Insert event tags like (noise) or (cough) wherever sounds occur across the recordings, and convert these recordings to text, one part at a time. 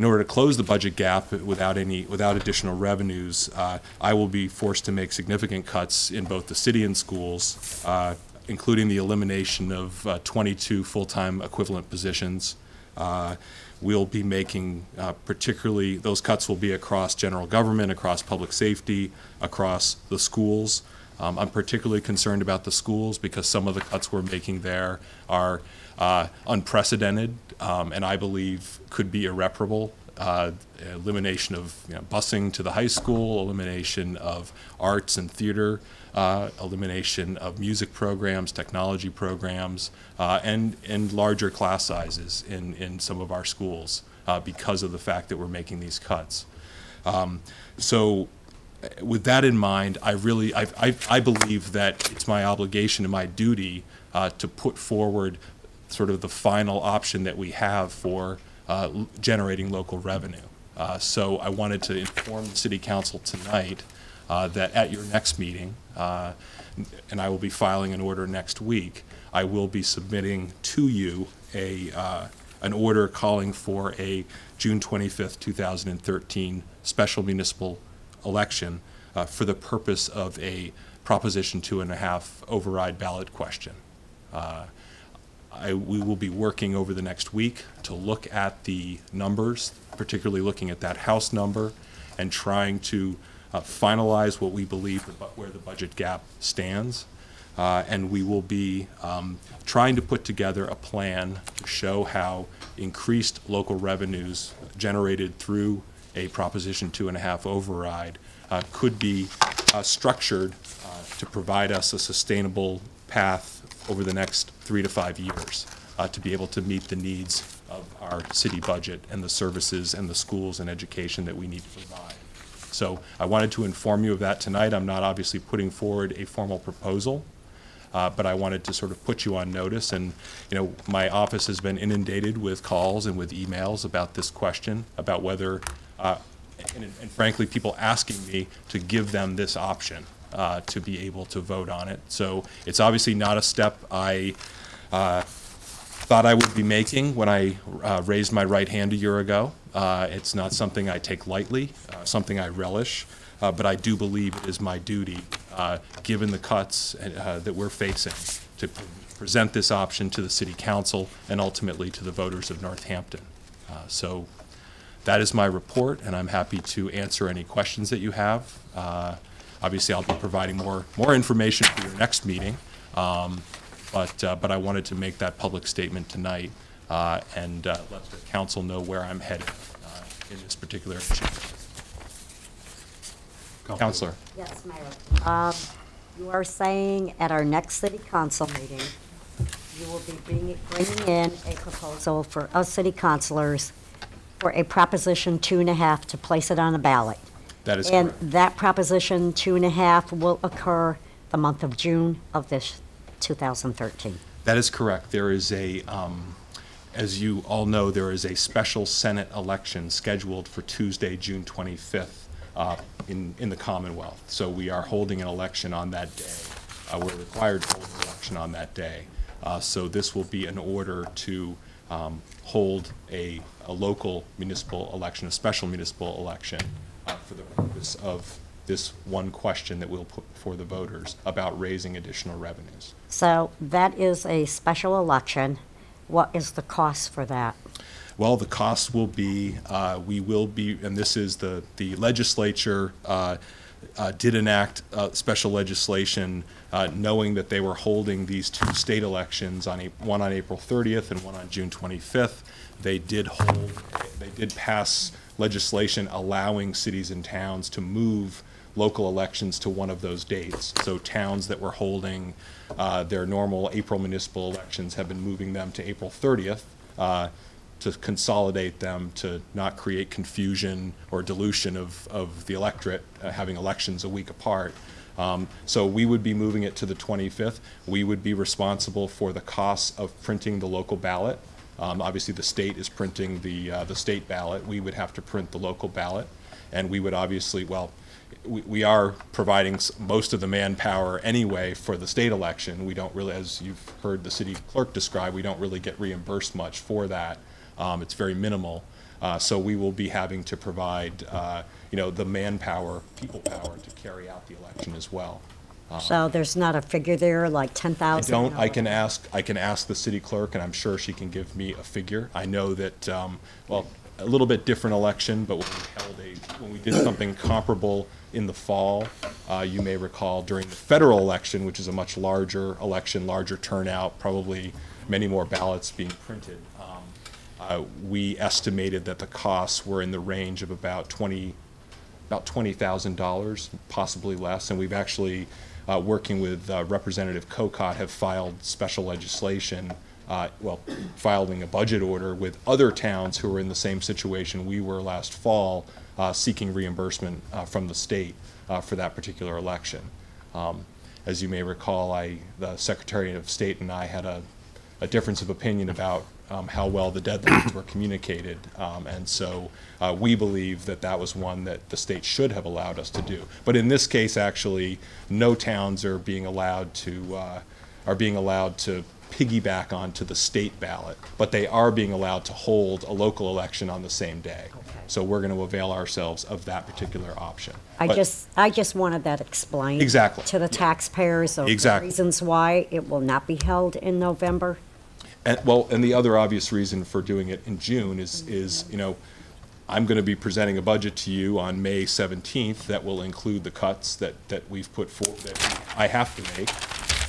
in order to close the budget gap without any, without additional revenues, uh, I will be forced to make significant cuts in both the city and schools, uh, including the elimination of uh, 22 full-time equivalent positions. Uh, We'll be making uh, particularly, those cuts will be across general government, across public safety, across the schools. Um, I'm particularly concerned about the schools because some of the cuts we're making there are uh, unprecedented um, and I believe could be irreparable. Uh, elimination of you know, busing to the high school, elimination of arts and theater, uh, elimination of music programs, technology programs, uh, and, and larger class sizes in, in some of our schools uh, because of the fact that we're making these cuts. Um, so with that in mind, I really, I, I, I believe that it's my obligation and my duty uh, to put forward sort of the final option that we have for uh, generating local revenue. Uh, So I wanted to inform the city council tonight uh, that at your next meeting, uh, and I will be filing an order next week, I will be submitting to you a, uh, an order calling for a June 25th, 2013 special municipal election uh, for the purpose of a Proposition Two and a Half override ballot question. Uh, I, we will be working over the next week to look at the numbers, particularly looking at that House number, and trying to uh, finalize what we believe the where the budget gap stands. Uh, and we will be um, trying to put together a plan to show how increased local revenues generated through a Proposition Two and a Half override uh, could be uh, structured uh, to provide us a sustainable path over the next three to five years uh, to be able to meet the needs of our city budget and the services and the schools and education that we need to provide. So I wanted to inform you of that tonight. I'm not obviously putting forward a formal proposal, uh, but I wanted to sort of put you on notice. And, you know, my office has been inundated with calls and with emails about this question, about whether, uh, and and frankly, people asking me to give them this option uh, to be able to vote on it. So it's obviously not a step I uh, thought I would be making when I uh, raised my right hand a year ago. Uh, It's not something I take lightly, uh, something I relish, uh, but I do believe it is my duty, given the cuts that we're facing, to pre- present this option to the city council and ultimately to the voters of Northampton. So that is my report, and I'm happy to answer any questions that you have. Obviously, I'll be providing more, more information for your next meeting, um, but, uh, but I wanted to make that public statement tonight uh, and uh, let the council know where I'm headed uh, in this particular issue. Counselor? Yes, Mayor. Um, You are saying at our next city council meeting, you will be bringing bringing in a proposal for us city councilors for a Proposition Two and a Half to place it on the ballot. That is And correct. that Proposition Two and a Half will occur the month of June of this 2013. That is correct. There is a, um, as you all know, there is a special Senate election scheduled for Tuesday, June 25th, uh, in, in the Commonwealth. So we are holding an election on that day. Uh, We're required to hold an election on that day. Uh, So this will be an order to um, hold a, a local municipal election, a special municipal election, uh, for the purpose of this one question that we'll put before the voters about raising additional revenues. So that is a special election. What is the cost for that? Well, the cost will be, uh, we will be, and this is the, the legislature uh, uh, did enact uh, special legislation uh, knowing that they were holding these two state elections on, A- one on April 30th and one on June 25th. They did hold, they did pass legislation allowing cities and towns to move local elections to one of those dates. So towns that were holding uh, their normal April municipal elections have been moving them to April 30th uh, to consolidate them, to not create confusion or dilution of, of the electorate, uh, having elections a week apart. Um, So we would be moving it to the 25th. We would be responsible for the costs of printing the local ballot. Um, Obviously, the state is printing the, uh, the state ballot. We would have to print the local ballot. And we would obviously, well, we, are providing most of the manpower anyway for the state election. We don't really, as you've heard the city clerk describe, we don't really get reimbursed much for that. Um, it's very minimal. Uh, So we will be having to provide, uh, you know, the manpower, people power to carry out the election as well. So there's not a figure there, like 10,000? I don't, I can ask, I can ask the city clerk, and I'm sure she can give me a figure. I know that, um, well, a little bit different election, but when we held a, when we did (coughs) something comparable in the fall, uh, you may recall during the federal election, which is a much larger election, larger turnout, probably many more ballots being printed, um, uh, we estimated that the costs were in the range of about twenty, about twenty thousand dollars, possibly less, and we've actually, uh, working with uh, Representative Kocot, have filed special legislation, uh, well, filing a budget order with other towns who are in the same situation we were last fall, uh, seeking reimbursement uh, from the state uh, for that particular election. Um, As you may recall, I, the Secretary of State and I had a, a difference of opinion about um, how well the deadlines were communicated. Um, And so uh, we believe that that was one that the state should have allowed us to do. But in this case, actually, no towns are being allowed to, uh, are being allowed to piggyback onto the state ballot, but they are being allowed to hold a local election on the same day. So we're going to avail ourselves of that particular option. I But- just, I just wanted that explained. Exactly. To the taxpayers of the Exactly. reasons why it will not be held in November. And, well, and the other obvious reason for doing it in June is, is, you know, I'm going to be presenting a budget to you on May 17th that will include the cuts that, that we've put forward, that I have to make.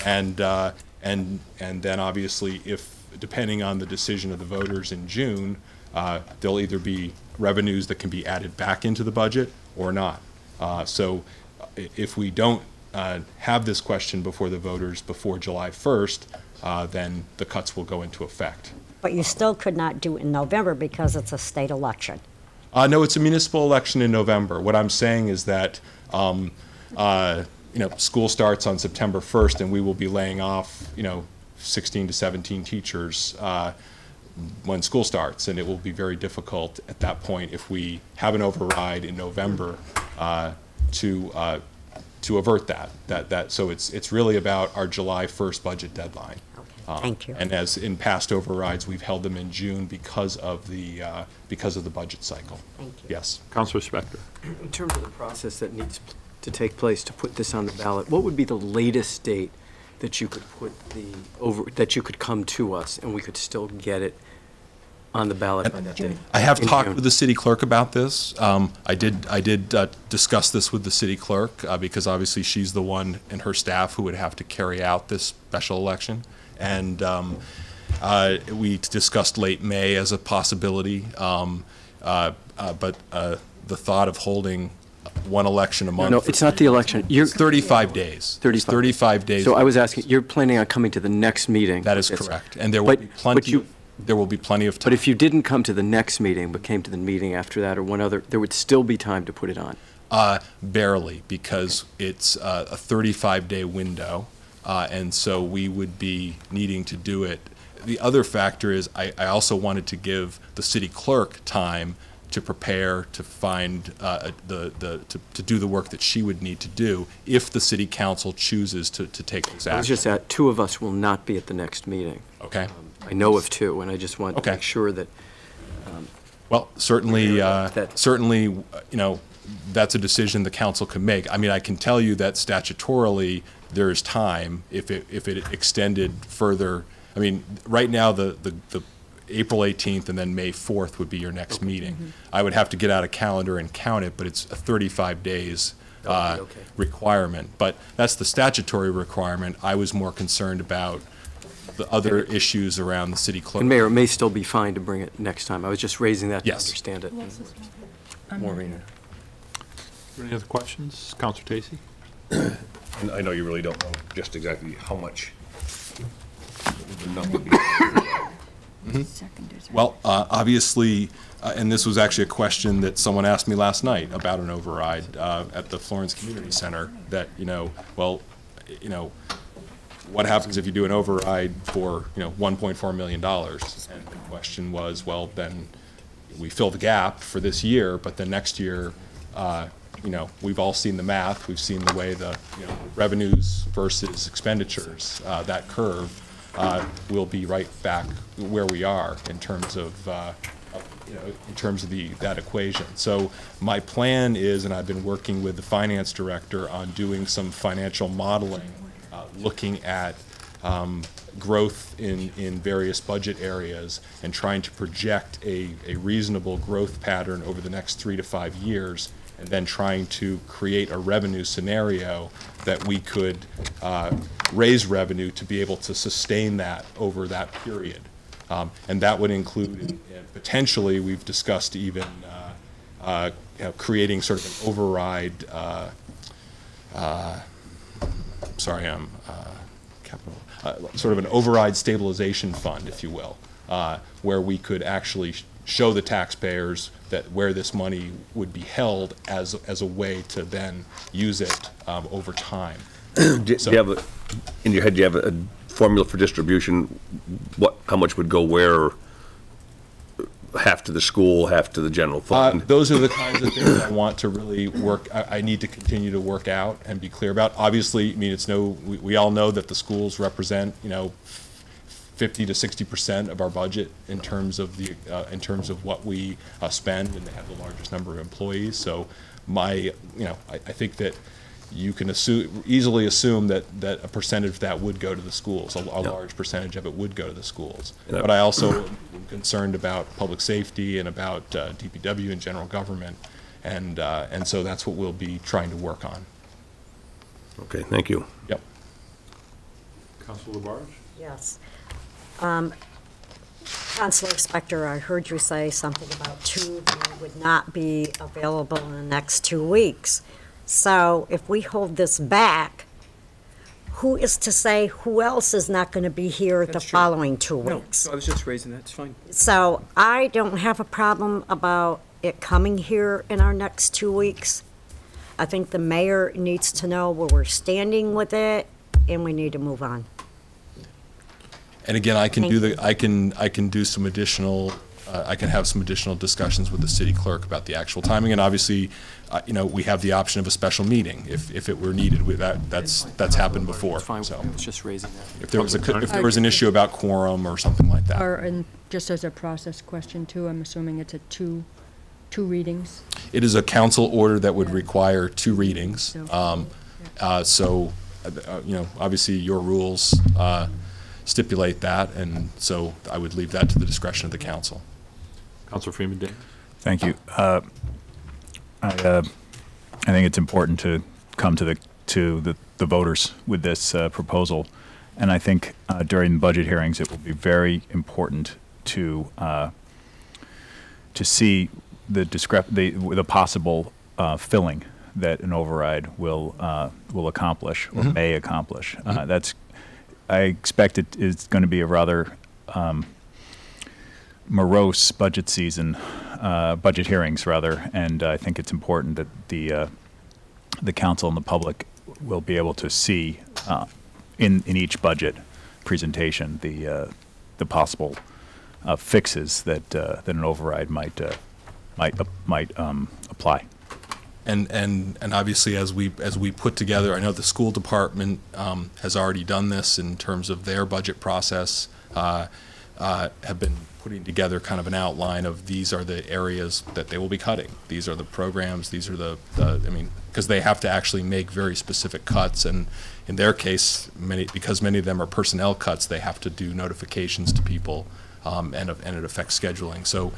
And, uh, and, and then obviously if, depending on the decision of the voters in June, uh, there'll either be revenues that can be added back into the budget or not. Uh, So if we don't uh, have this question before the voters before July 1st, uh, then the cuts will go into effect. But you still could not do it in November because it's a state election. Uh, no, it's a municipal election in November. What I'm saying is that, um, uh, you know, school starts on September 1st, and we will be laying off, you know, 16 to 17 teachers uh, when school starts, and it will be very difficult at that point if we have an override in November uh, to uh, to avert that. That that so it's it's really about our July 1st budget deadline. Uh, thank you. And as in past overrides, we've held them in June because of the uh, because of the budget cycle. Thank you. Yes. Counselor Spector. In terms of the process that needs to take place to put this on the ballot, what would be the latest date that you could put the, over, that you could come to us and we could still get it on the ballot by that date? I have In talked June. with the city clerk about this. Um, I did, I did uh, discuss this with the city clerk, uh, because obviously she's the one and her staff who would have to carry out this special election. And um, uh, we discussed late May as a possibility, um, uh, uh, but uh, the thought of holding one election a month. No, for it's not the election. You're, It's 35 days. 35. 35 days. so I was asking, you're planning on coming to the next meeting? That is correct. And there will But- be but plenty, you- of- there will be plenty of time. But if you didn't come to the next meeting, but came to the meeting after that or one other, there would still be time to put it on? Uh, barely, because it's uh, a 35-day window, uh, and so we would be needing to do it. The other factor is, I, I also wanted to give the city clerk time to prepare, to find uh, the, the, to, to do the work that she would need to do if the city council chooses to, to take this I was just action. at, two of us will not be at the next meeting. Okay? I know of two, and I just want to make sure that, Well, certainly, uh, That- certainly, you know, that's a decision the council can make. I mean, I can tell you that statutorily, there is time if it, if it extended further. I mean, right now, the, the, the April 18th and then May 4th would be your next meeting. I would have to get out a calendar and count it, but it's a 35 days uh, okay. requirement. But that's the statutory requirement. I was more concerned about the other issues around the city clerk. and Mayor, it may still be fine to bring it next time. I was just raising that to understand it. Yes. Maureen. Any other questions? Counselor Tacy? (coughs) And I know you really don't know just exactly how much the number would be. (coughs) Well, uh, obviously, uh, and this was actually a question that someone asked me last night about an override uh, at the Florence Community Center, that, you know, well, you know, what happens if you do an override for, you know, $1.4 million? And the question was, well, then we fill the gap for this year, but then next year, uh, you know, we've all seen the math, we've seen the way the, you know, revenues versus expenditures, uh, that curve, uh, we'll be right back where we are in terms of, uh, you know, in terms of the, that equation. So my plan is, and I've been working with the finance director on doing some financial modeling, uh, looking at um, growth in, in various budget areas and trying to project a, a reasonable growth pattern over the next three to five years, and then trying to create a revenue scenario that we could uh, raise revenue to be able to sustain that over that period. Um, And that would include, potentially, we've discussed even uh, uh, you know, creating sort of an override, uh, uh, sorry, I'm, uh, capital, sort of an override stabilization fund, if you will, where we could actually show the taxpayers that where this money would be held as, as a way to then use it um, over time. (clears throat) Do do you have, a- in your head, do you have a formula for distribution? What, how much would go where? Half to the school, half to the general Uh, fund? Those are the (clears throat) kinds of things I want to really work, I, I need to continue to work out and be clear about. Obviously, I mean, it's no, we, we all know that the schools represent, you know, fifty to sixty percent of our budget in terms of the, uh, in terms of what we, uh, spend, and they have the largest number of employees. So my, you know, I, I think that you can assume, easily assume that, that a percentage of that would go to the schools. A, a Yeah. large percentage of it would go to the schools. Yeah. But I also am concerned about public safety and about uh, DPW and general government. And, uh, and so that's what we'll be trying to work on. Okay, thank you. Yep. Counselor Labarge? Yes. Um, Counselor Spector, I heard you say something about two that would not be available in the next two weeks. So if we hold this back, who is to say who else is not going to be here the That's true. following two No, weeks? I was just raising that, it's fine. So I don't have a problem about it coming here in our next two weeks. I think the mayor needs to know where we're standing with it, and we need to move on. And again, I can do the, I can, I can do some additional, uh, I can have some additional discussions with the city clerk about the actual timing. And obviously, uh, you know, we have the option of a special meeting if, if it were needed. With that, that's, that's happened before. It's fine, So I was just raising that. if there was a, if there was an issue about quorum or something like that. Or, and just as a process question too, I'm assuming it's a two, two readings? It is a council order that would require two readings. So- Um, uh, So, uh, uh, you know, obviously, your rules uh, stipulate that, and so I would leave that to the discretion of the council. Counselor Freeman Davis? Thank you. Uh, I, uh, I think it's important to come to the, to the, the voters with this uh, proposal. And I think uh, during budget hearings, it will be very important to, uh, to see the discrep, the, the possible uh, filling that an override will, uh, will accomplish or may accomplish. Uh, That's, I expect it is going to be a rather morose budget season, uh, budget hearings rather, and I think it's important that the uh, the council and the public will be able to see uh, in in each budget presentation the uh, the possible uh, fixes that uh, that an override might might might um, apply. And, and, and obviously, as we, as we put together, I know the school department um, has already done this in terms of their budget process, uh, uh, have been putting together kind of an outline of these are the areas that they will be cutting. These are the programs, these are the, the I mean, because they have to actually make very specific cuts, and in their case, many, because many of them are personnel cuts, they have to do notifications to people, um, and, and it affects scheduling. So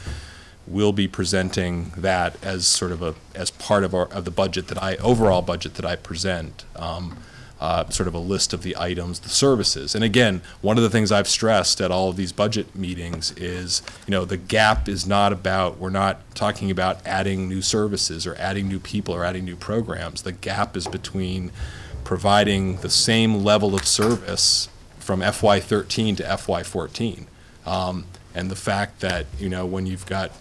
we'll be presenting that as sort of a, as part of our, of the budget that I, overall budget that I present, um, uh, sort of a list of the items, the services. And again, one of the things I've stressed at all of these budget meetings is, you know, the gap is not about, we're not talking about adding new services or adding new people or adding new programs. The gap is between providing the same level of service from FY thirteen to FY fourteen. Um, and the fact that, you know, when you've got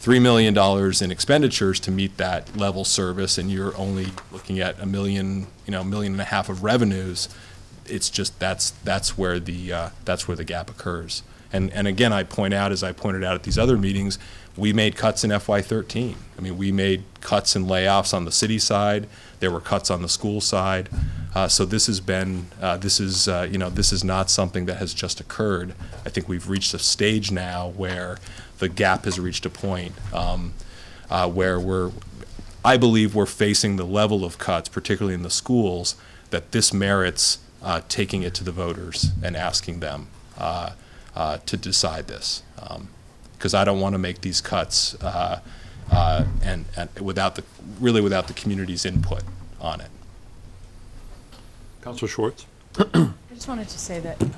$3 million in expenditures to meet that level service, and you're only looking at a million, you know, million and a half of revenues, it's just, that's, that's where the, uh, that's where the gap occurs. And, and again, I point out, as I pointed out at these other meetings, we made cuts in FY thirteen. I mean, we made cuts and layoffs on the city side, there were cuts on the school side. Uh, So this has been, uh, this is, uh, you know, this is not something that has just occurred. I think we've reached a stage now where the gap has reached a point um, uh, where we're, I believe we're facing the level of cuts, particularly in the schools, that this merits uh, taking it to the voters and asking them uh, to decide this. Because I don't want to make these cuts and, and without the, really without the community's input on it. Counselor Schwartz? I just wanted to say that, um,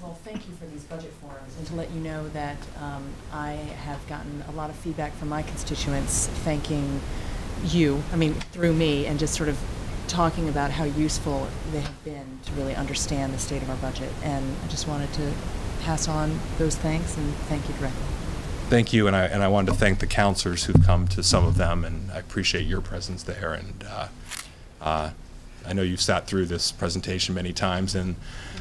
well, thank you for these budget forums, and to let you know that um, I have gotten a lot of feedback from my constituents thanking you, I mean, through me, and just sort of talking about how useful they have been to really understand the state of our budget. And I just wanted to pass on those thanks and thank you directly. Thank you, and I, and I wanted to thank the counselors who've come to some of them, and I appreciate your presence there. And uh, uh, I know you've sat through this presentation many times, and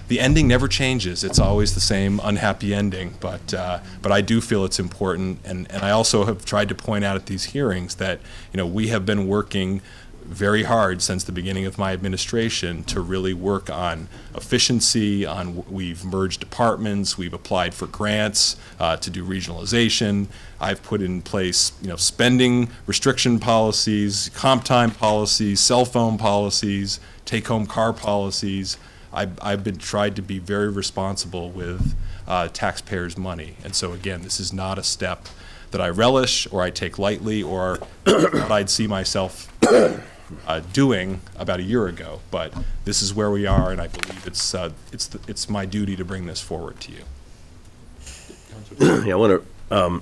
the ending never changes. It's always the same unhappy ending, but, uh, but I do feel it's important. And, and I also have tried to point out at these hearings that, you know, we have been working very hard since the beginning of my administration to really work on efficiency, on, we've merged departments, we've applied for grants uh, to do regionalization. I've put in place, you know, spending restriction policies, comp time policies, cell phone policies, take-home car policies. I've, I've been, tried to be very responsible with uh, taxpayers' money. And so again, this is not a step that I relish or I take lightly or (coughs) what I'd see myself uh, doing about a year ago. But this is where we are, and I believe it's, uh, it's, the- it's my duty to bring this forward to you. (coughs) Yeah, I want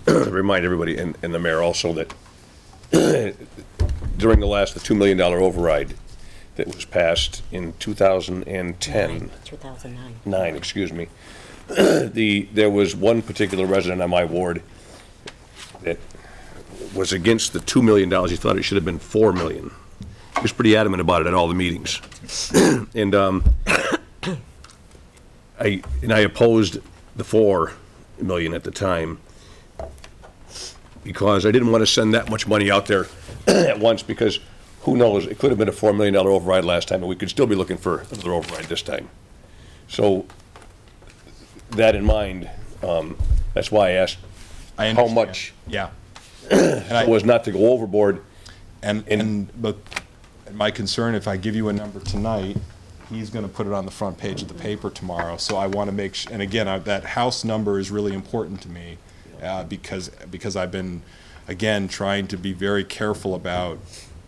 to (coughs) remind everybody, and, and the mayor also, that (coughs) during the last, the $2 million override that was passed in 2010, 2009. nine, excuse me, the, there was one particular resident on my ward that was against the $2 million. He thought it should have been 4 million. He was pretty adamant about it at all the meetings. (clears throat) And, um, (coughs) I, and I opposed the 4 million at the time because I didn't want to send that much money out there (coughs) at once because who knows, it could have been a $4 million override last time and we could still be looking for another override this time. So that in mind, um, that's why I asked I how much Yeah. (coughs) And I- was not to go overboard. And, and, but my concern, if I give you a number tonight, he's gonna put it on the front page of the paper tomorrow, so I wanna make, su- and again, I- that house number is really important to me, uh, because, because I've been, again, trying to be very careful about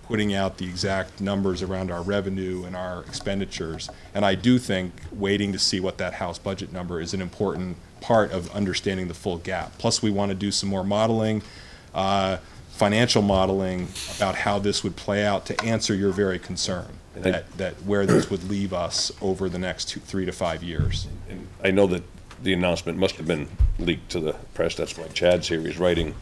putting out the exact numbers around our revenue and our expenditures. And I do think waiting to see what that house budget number is an important part of understanding the full gap. Plus, we wanna do some more modeling, uh, financial modeling about how this would play out to answer your very concern, that, that where this would leave us over the next two, three to five years. I know that the announcement must have been leaked to the press, that's why Chad's here, he's writing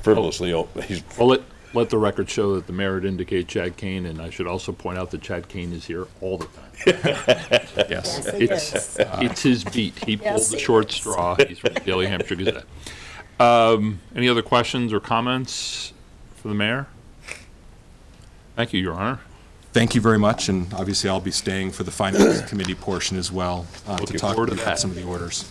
frivolously, oh, he's, Well, let, let the record show that the mayor would indicate Chad Cain, and I should also point out that Chad Cain is here all the time. (laughs) Yes. It's, it's his beat. He pulled the he short is. straw. He's from the Daily Hampshire Gazette. Um, any other questions or comments for the mayor? Thank you, Your Honor. Thank you very much, and obviously I'll be staying for the finance (coughs) committee portion as well, uh, to talk to about that. some of the orders.